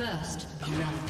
First blood.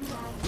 Shut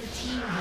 Red team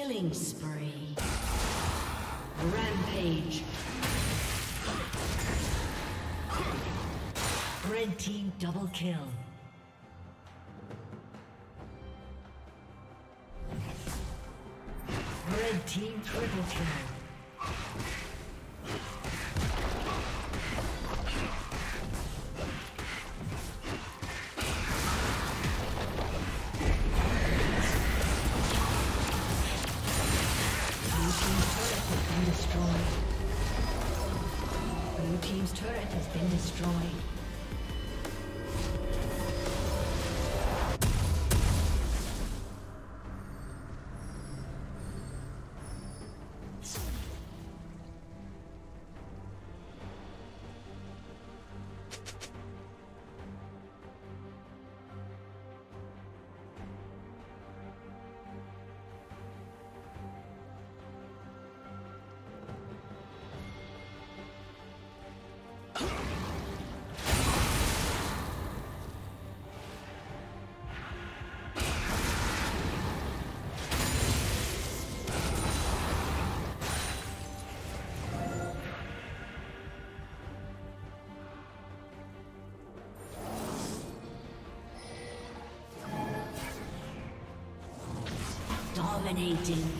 Killing spree. Rampage. Red team double kill. Red team triple kill. Dominating.